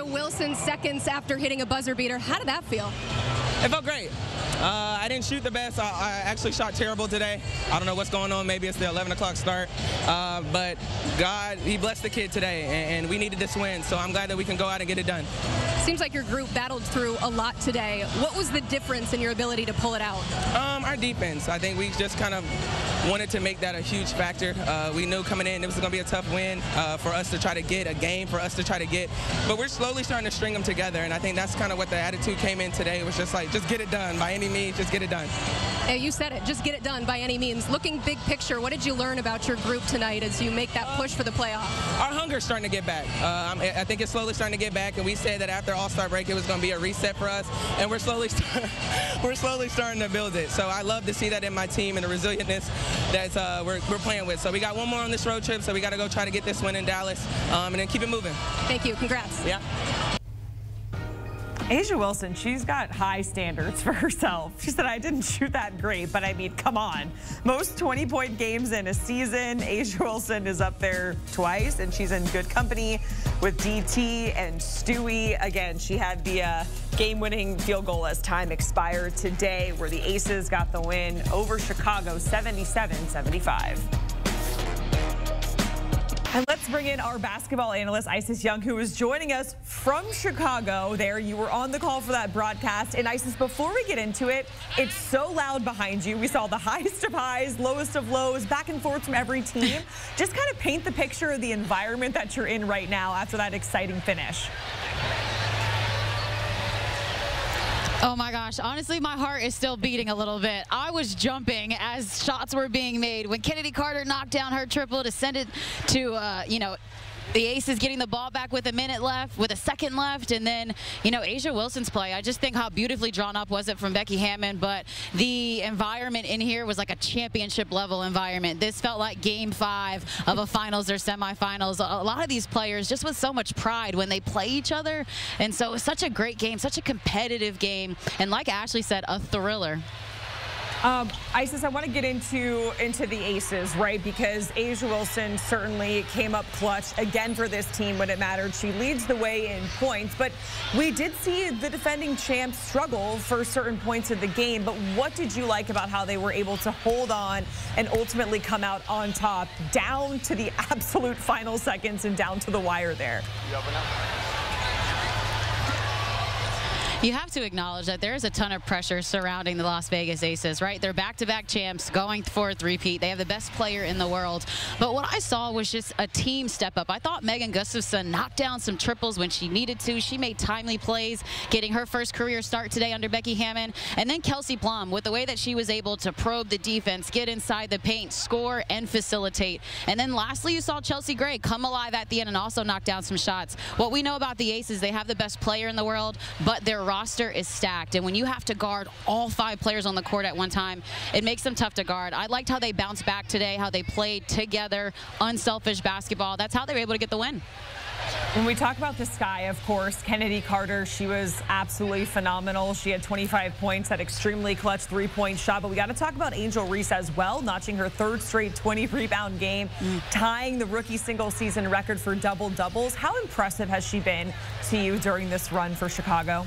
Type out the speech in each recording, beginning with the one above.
Wilson seconds after hitting a buzzer beater. How did that feel? It felt great. Uh, I didn't shoot the best. I, I, actually shot terrible today. I don't know what's going on. Maybe it's the 11 o'clock start. Uh, but God, He blessed the kid today, and, and we needed this win. So I'm glad that we can go out and get it done. Seems like your group battled through a lot today. What was the difference in your ability to pull it out? Um, our defense. I think we just kind of wanted to make that a huge factor. Uh, we knew coming in it was going to be a tough win uh, for us to try to get, a game for us to try to get. But we're slowly starting to string them together, and I think that's kind of what the attitude came in today. It was just like, just get it done by any means, just get it done. Hey, you said it, just get it done by any means. Looking big picture, what did you learn about your group tonight as you make that push for the playoff? Our hunger is starting to get back. Uh, I think it's slowly starting to get back, and we said that after All-Star break it was going to be a reset for us, and we're slowly we're slowly starting to build it. So I love to see that in my team and the resilience that uh, we're, we're playing with. So we got one more on this road trip, so we got to go try to get this win in Dallas, um, and then keep it moving. Thank you. Congrats. Yeah. A'ja Wilson, she's got high standards for herself. She said, I didn't shoot that great, but I mean, come on. Most 20-point games in a season. A'ja Wilson is up there twice, and she's in good company with DT and Stewie. Again, she had the uh, game-winning field goal as time expired today, where the Aces got the win over Chicago 77-75. And let's bring in our basketball analyst, Isis Young, who is joining us from Chicago. There, you were on the call for that broadcast. And Isis, before we get into it, it's so loud behind you. We saw the highest of highs, lowest of lows, back and forth from every team. Just kind of paint the picture of the environment that you're in right now after that exciting finish. Oh my gosh, honestly, my heart is still beating a little bit. I was jumping as shots were being made. When Chennedy Carter knocked down her triple to send it to, uh, you know, the Aces getting the ball back with a minute left, with a second left, and then, you know, A'ja Wilson's play. I just think how beautifully drawn up was it from Becky Hammon, but the environment in here was like a championship level environment. This felt like game five of a finals or semifinals. A lot of these players just with so much pride when they play each other, and so it was such a great game, such a competitive game, and like Ashley said, a thriller. Um, Isis, I want to get into into the aces, right? Because A'ja Wilson certainly came up clutch again for this team when it mattered. She leads the way in points, but we did see the defending champs struggle for certain points of the game. But what did you like about how they were able to hold on and ultimately come out on top, down to the absolute final seconds and down to the wire there? You have to acknowledge that there is a ton of pressure surrounding the Las Vegas Aces, right? They're back-to-back -back champs going for a three-peat. They have the best player in the world. But what I saw was just a team step up. I thought Megan Gustafson knocked down some triples when she needed to. She made timely plays, getting her first career start today under Becky Hammon. And then Kelsey Plum, with the way that she was able to probe the defense, get inside the paint, score, and facilitate. And then lastly, you saw Chelsea Gray come alive at the end and also knock down some shots. What we know about the Aces, they have the best player in the world, but they're roster is stacked. And when you have to guard all five players on the court at one time, it makes them tough to guard. I liked how they bounced back today, how they played together, unselfish basketball. That's how they were able to get the win. When we talk about the sky, of course, Chennedy Carter, she was absolutely phenomenal. She had 25 points, that extremely clutch three-point shot. But we got to talk about Angel Reese as well, notching her third straight 20-rebound game, mm. tying the rookie single-season record for double-doubles. How impressive has she been to you during this run for Chicago?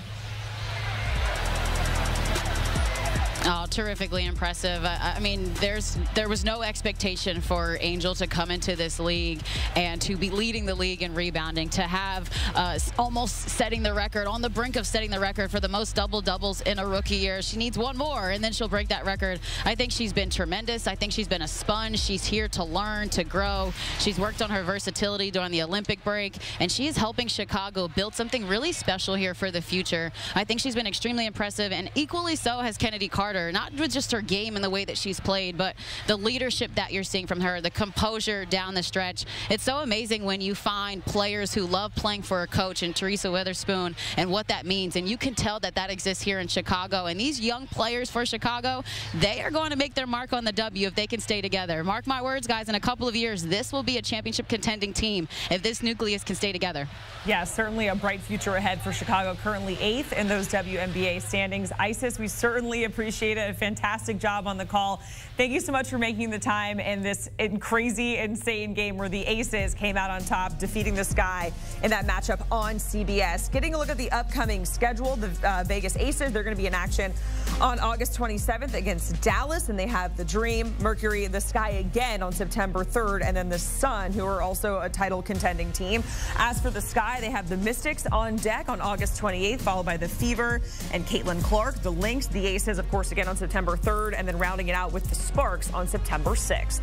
Oh, terrifically impressive. I, I, mean, there's there was no expectation for Angel to come into this league and to be leading the league in rebounding, to have uh, almost setting the record, on the brink of setting the record for the most double-doubles in a rookie year. She needs one more, and then she'll break that record. I think she's been tremendous. I think she's been a sponge. She's here to learn, to grow. She's worked on her versatility during the Olympic break, and she is helping Chicago build something really special here for the future. I think she's been extremely impressive, and equally so has Chennedy Carter not with just her game and the way that she's played, but the leadership that you're seeing from her, the composure down the stretch. It's so amazing when you find players who love playing for a coach and Teresa Weatherspoon and what that means. And you can tell that that exists here in Chicago. And these young players for Chicago, they are going to make their mark on the W if they can stay together. Mark my words, guys, in a couple of years, this will be a championship contending team if this nucleus can stay together. Yeah, certainly a bright future ahead for Chicago, currently eighth in those WNBA standings. Isis, we certainly appreciate appreciate it. A fantastic job on the call. Thank you so much for making the time in this crazy, insane game where the Aces came out on top, defeating the Sky in that matchup on CBS. Getting a look at the upcoming schedule, the uh, Vegas Aces, they're going to be in action on August 27th against Dallas, and they have the Dream, Mercury, the Sky again on September 3rd, and then the Sun, who are also a title contending team. As for the Sky, they have the Mystics on deck on August 28th, followed by the Fever and Caitlin Clark. The Lynx, the Aces, of course, again on September 3rd, and then rounding it out with the Sparks on September 6th.